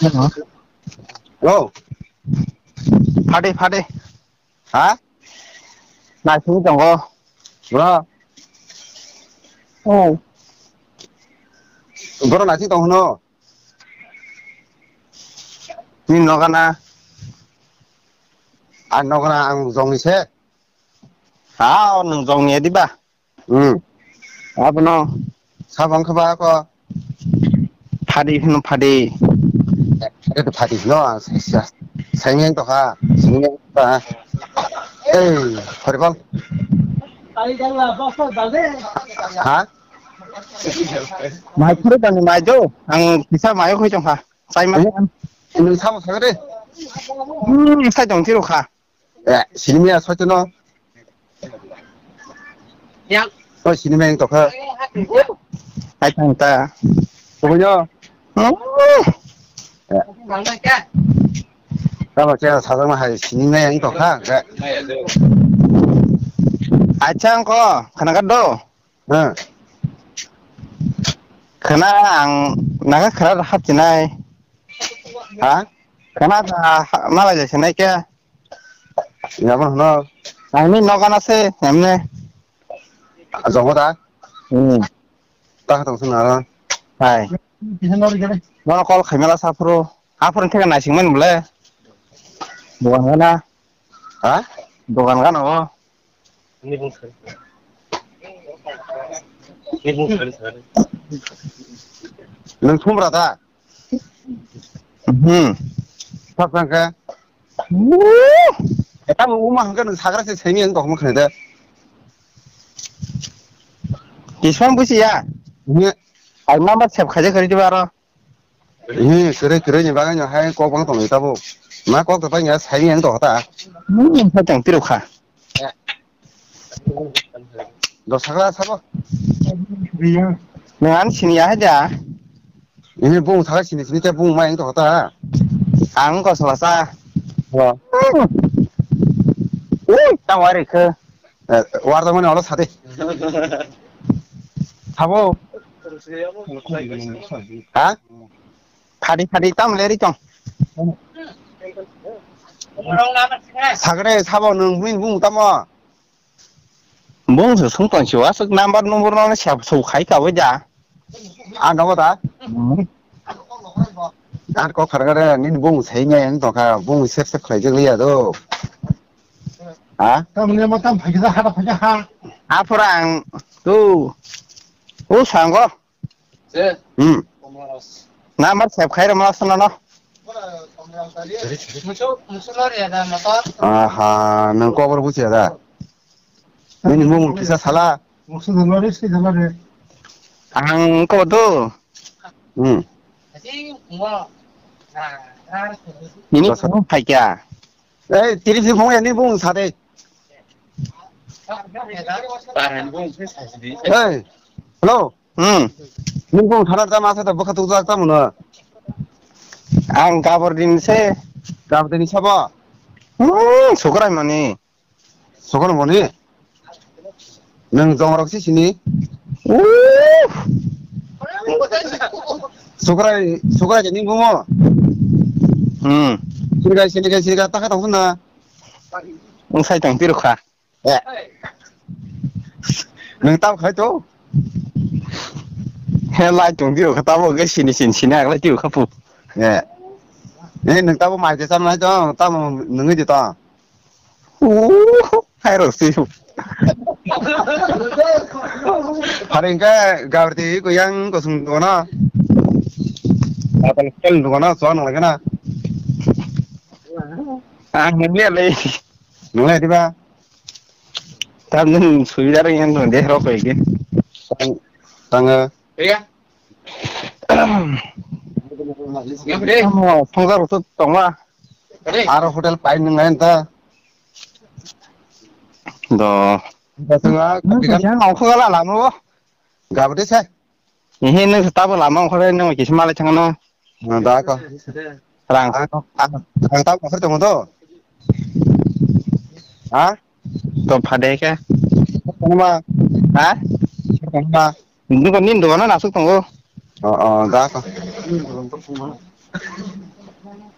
Hello. Phát đi, phát đi. Hả? Này xuống chồng cô. Rồi. Ừ. Cô là thích chồng nó. Nhìn nó cái nào? Anh nó cái nào ăn dòng ừ. đi xe. Hả, nâng dòng nhé đi ba. Ừ. Apa no? Sabang kebako. đi, no đi. 这个拍电视了啊！成年个哈，成年个哈。哎，何立峰。大点啦，放松点嘞。哈？买猪肉干你买酒，俺其他买酒去种哈。再买点。你啥时候回来？嗯，再种几箩哈。哎，西里面出去了。呀。哦，西里面个哈。还疼不疼？不疼。嗯。Rama kya thadang hai sining na yang to kha ka. Acha ko khana ka do. Ha. Khana ang naga khara hat chinai. Ha? Khana ta mala ja chinai kya. Yama no. Ami no kana se amne. Ajo ta. Hmm. Ta thong sun ara. Hai. Mana kol khemela sapro. Kan nasi men. Bukan mana? Hah? Bukan kan oh. Ini bukan. Ini bukan. Langsung berata. Hmm. Pak sangka. Wuh. Kita mau rumah kan sagra sih sini yang kerja. Kisah busi ya. Ini ai nama siap kaje kari tiba ra ini kere kere ni bangan hai kok bang tong itu bu ma kok tu yang tu hota mungkin saya kah dosa kelas apa iya dengan sini aja ini bung salah sini sini teh bung main tu hota ang kok wah হ্যাঁ খাড়ি খাড়ি তাম লেরি চং সাগরে সাবাও নং মিন বুং তাম বুং সে সং তং সিওয়া সক নাম্বার নম্বর নলে সাব সব খাই কাবো যা আ নব তা আর ক খরগরে নিন বুং সেই গে এন তো কা বুং সেপ সেপ খাই জলি আ দো আ তাম নে মতাম ফাইগা হাড়া ফাইগা হা আ ফরাং তো ও সাঙ্গ Sí. Mm. ¿Cómo vas? Nada más, se abre más zona, ¿no? Ajá, no cobro mucho ya. No ningún quizá sala. Mucho no lo es que ya lo haré. Ah, un cobro todo. Mm. Así, un cobro. Ni ni cobro. Ay, ya. Eh, tiene que ser un cobro, ni un cobro, ¿sabes? Hola. Mm. নিমকং থানার দাম আছে তো বকা তো থাকতাম না আং কাপড় দিনছে কাপড় দিন ছাব ছোকরাই মানে ছোকর মনে নং জমরকছি সিনি ছোকরাই ছোকরাই যে নিমকং হুম সিরিগাই সিরিগাই সিরিগা টাকা থাকুন না 응 사이당 삐룩하 예. 능땀 가이도 tao lai tung tiru kha ta bo ge sini sin sin ak lai tiru kha pu ya ini nung tao mai thế sao nói cho? Tao mà nung cái gì ta uh hai ro si hari cái gạo thì có yang có sung đó na apa kel đó na soal lagi na ang ne le nung này đi. Ba. Tam nen suida ra yang dong de ro ko ge tăng mo phanggar tu tong ma aro hotel pain nung lain ta. Do tengah yang ngau kho la la mo gạo đấy sao ini neng ta bo la ma kho neng ki sma la chang no đó có Ini kan ini dua nasuk. Oh, oh dah kok.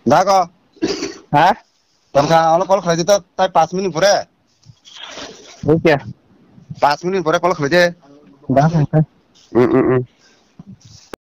Dah kok. Hah? Kan Tunggu, kalau kalau kerja itu pas minit pura. Oke. Pas minit pura kalau kerja. Dah kok. Hmm, hmm, hmm.